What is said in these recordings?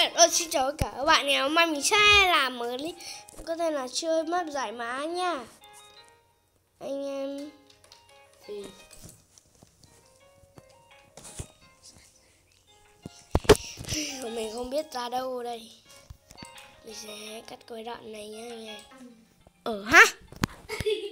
Ờ, xin chào tất cả các bạn ngày hôm nay mình sẽ làm một clip có thể là chơi map giải mã nha. Anh em. Thì mình không biết ra đâu đây. Mình sẽ cắt cái đoạn này nha anh em. Ở ha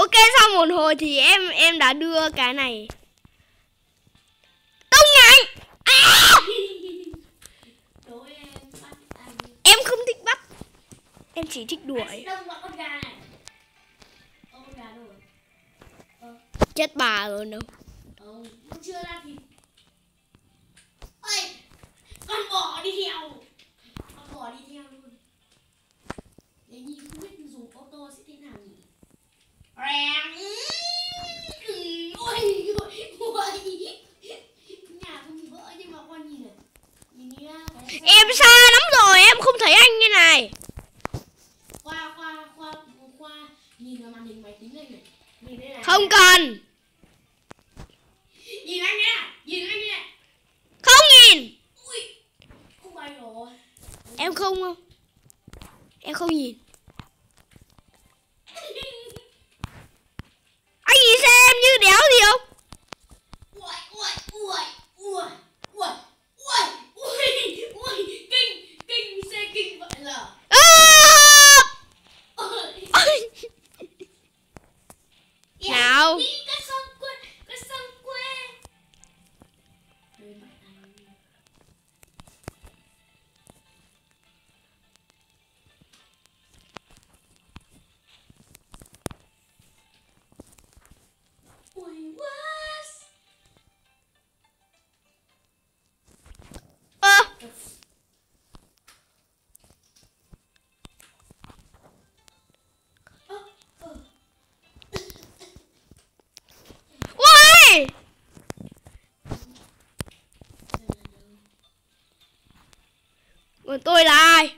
ok sau một hồi thì em em đã đưa cái này. Tông ngạnh à! em không thích bắt. Em chỉ thích đuổi chết bà rồi đâu chưa ra thịt. Màn hình máy tính lên này. Nhìn đây này. Không cần. Nhìn anh nhá nhìn anh nhá không nhìn. Ui không bay rồi. Em không em không nhìn còn tôi là ai?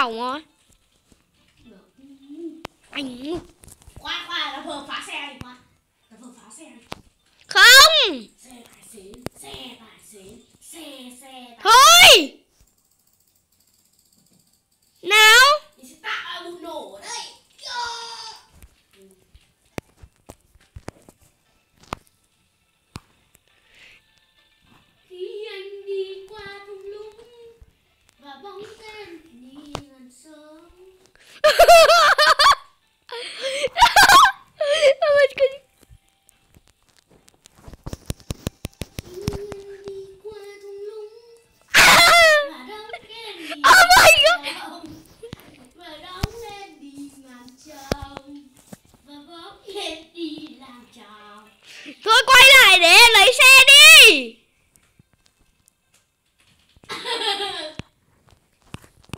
Hỏng rồi anh ngu. Khoa, khoa, là vừa phá xe đi, khoa Là vừa phá xe đi không xe tài xế xe tài xế xe xe tài thôi nào mình sẽ tạo ra vụ nổ ở đây Yo! khi anh đi qua thung lũng và bóng đêm đi ngàn sớm khi anh đi qua thung lũng và đóng đêm đi Oh my God. ngàn trông. và đóng lên đi ngàn trông và bóng lên đi làm trò thôi quay lại để em lấy xe đi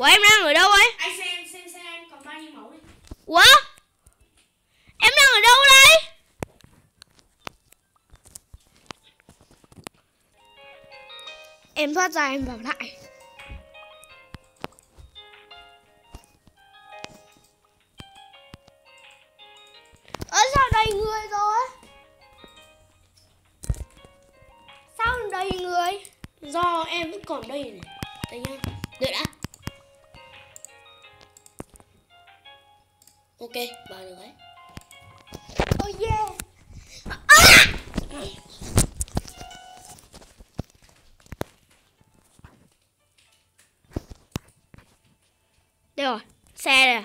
ủa em đang ở đâu ấy? Anh xem xem xem anh còn bao nhiêu máu đi ủa? Em đang ở đâu đây? Em thoát ra em vào lại. Ơ sao đầy người rồi? Sao đầy người? Do em vẫn còn đây này. Đây nhá đợi đã ok vào được đấy Oh yeah. À! Đây rồi, xe này.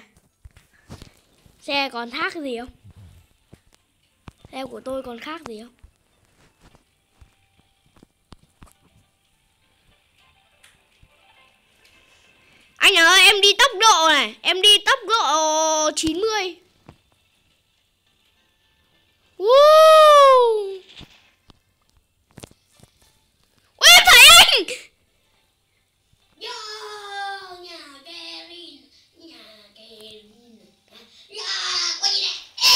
Xe còn khác gì không? Xe của tôi còn khác gì không? Độ này, em đi tốc độ 90. Woo! Ui, em thấy anh! Yo, nhà Kevin, nhà Kevin. Ya, có gì nè? Ê!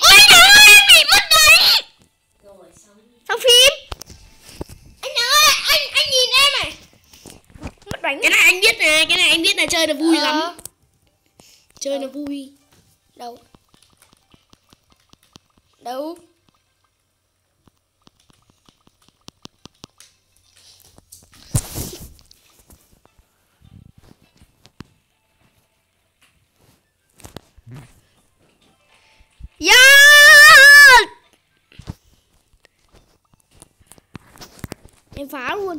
Ôi anh ơi, em bị mất đấy! Rồi xong. Xong phim! Anh ơi, anh anh nhìn em này! Mất đánh Cái này anh biết nè, cái này anh biết là chơi là vui Ờ. lắm. Chơi là vui. Đâu? Đâu? Yeah! Em phá luôn.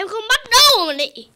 Em không bắt đâu mà đi.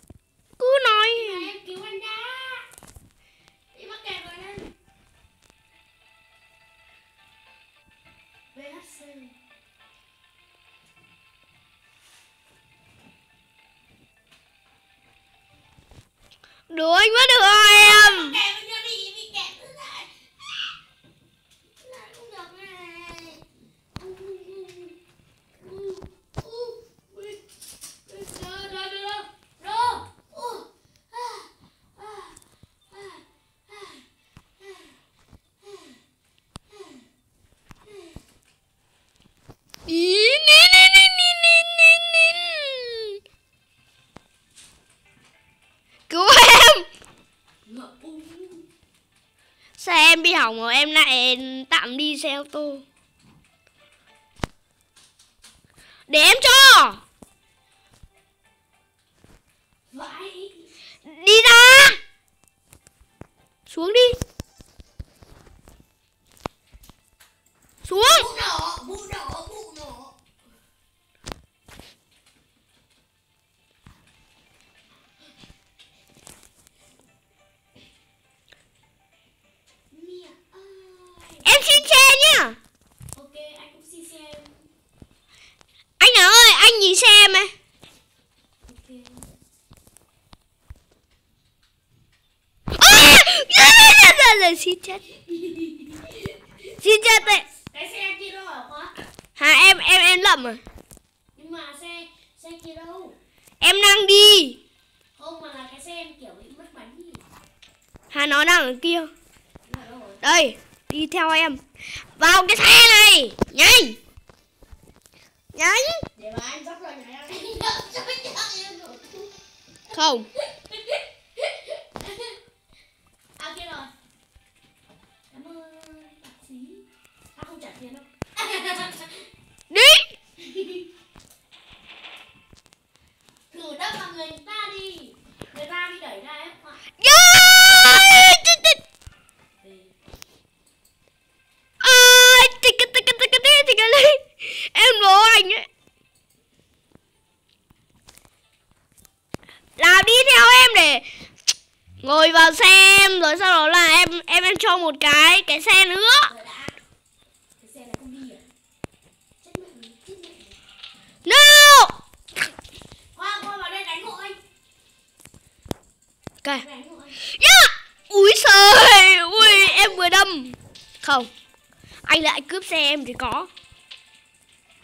Hỏng rồi em lại tạm đi xe ô tô. Để em cho. Đi ra. Xuống đi. Xuống. Vụ nổ, vụ nổ, vụ nổ. Em ấy. Rồi, xin chết. Xin chết đấy. Cái xe kia đâu hả khóa? Hả em em em lầm à? Nhưng mà xe xe kia đâu? Em đang đi. Không mà là cái xe em kiểu bị mất bánh gì. Hà nó đang ở kia. Rồi? Đây, đi theo em. Vào cái xe này, nhanh. Nhanh. Không. À kia rồi. Cảm ơn bác sĩ. À không trả tiền đâu. Đi. Thử đâm vào người ta đi. Người ta bị đẩy ra ấy. Hoặc- Yeah! Chết, chết. Ừ. À, tích tích tích tích tích tích tích Em đố anh ấy. Là đi theo em để ngồi vào xe em rồi sau đó là em em em cho một cái cái xe nữa. No. Ok. Yeah! Úi trời, ui em vừa đâm. Không. Anh lại cướp xe em thì có.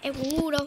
Em có ngu đâu.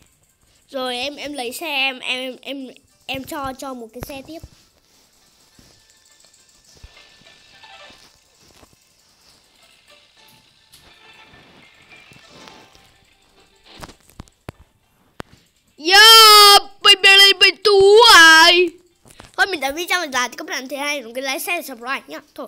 Rồi em em lấy xe em Em em em cho cho một cái xe tiếp. Yeah, baby, baby, tú ai Thôi mình đã video mình thì các bạn thấy hay đừng cái like, share, subscribe nhá. Thôi.